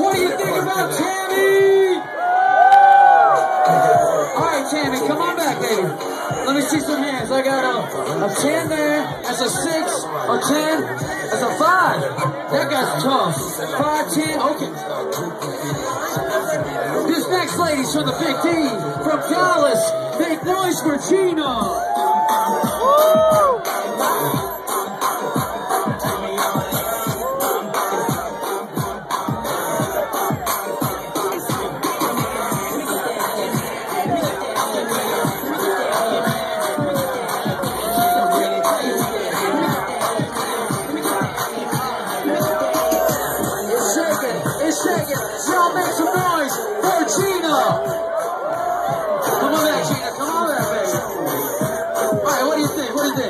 What do you think about Tammy? All right, Tammy, come on back, baby. Let me see some hands. I got a, a 10 there. That's a 6, a 10, that's a 5. That guy's tough. 5, okay. This next lady's from the Big D, from Dallas. Make noise for Gina.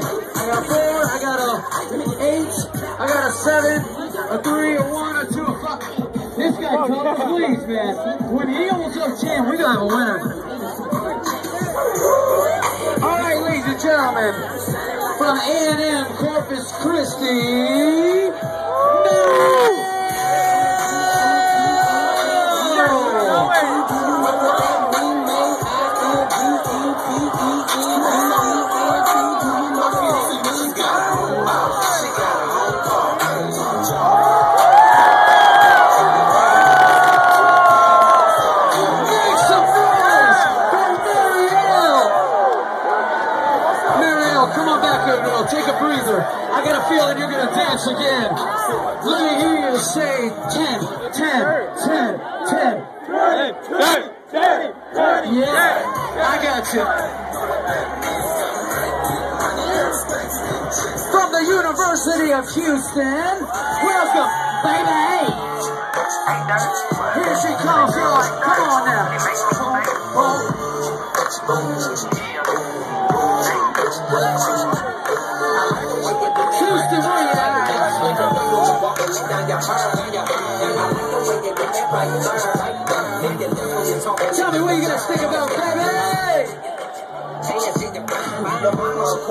I got a 4, I got a 8, I got a 7, a 3, a 1, a 2, a 5. This guy, oh, yeah. please, man. When he holds up 10, we're going to have a winner. All right, ladies and gentlemen, from A&M Corpus Christi, no! Feeling you're gonna dance again. Let me hear you say 10, 10, 10, 10. Yeah, I got you. From the University of Houston, welcome, baby. Here she comes. Come on now. Houston, Tell me what you guys think about baby.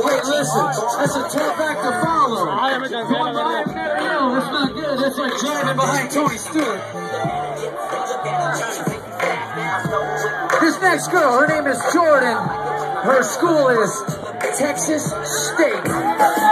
Wait, listen. That's a tough act to follow. Going behind Marielle, that's not good. That's like driving behind Tony Stewart. This next girl, her name is Jordan. Her school is Texas State.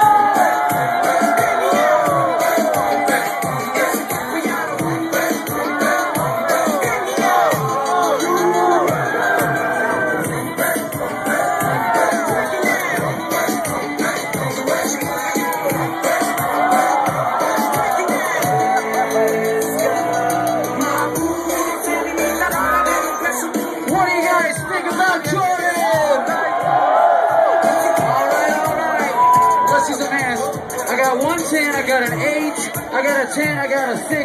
I got one 10, I got an 8, I got a 10, I got a 6.